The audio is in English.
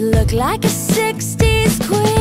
You look like a 60s queen.